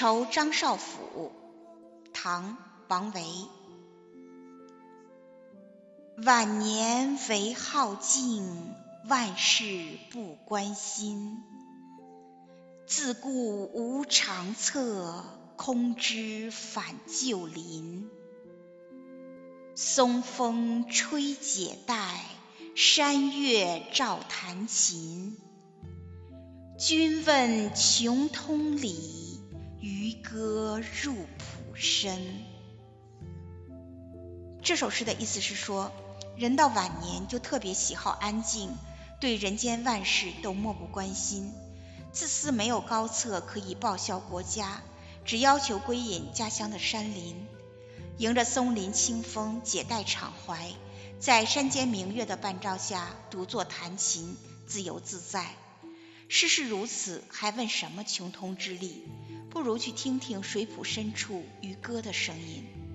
酬张少府，唐·王维。晚年唯好静，万事不关心。自顾无长策，空知返旧林。松风吹解带，山月照弹琴。君问穷通理，渔歌入浦深。这首诗的意思是说，人到晚年就特别喜好安静，对人间万事都漠不关心，自私没有高策可以报效国家，只要求归隐家乡的山林。迎着松林清风，解带敞怀，在山间明月的伴照下，独坐弹琴，自由自在。世事如此，还问什么穷通之理？不如去听听水浦深处渔歌的声音。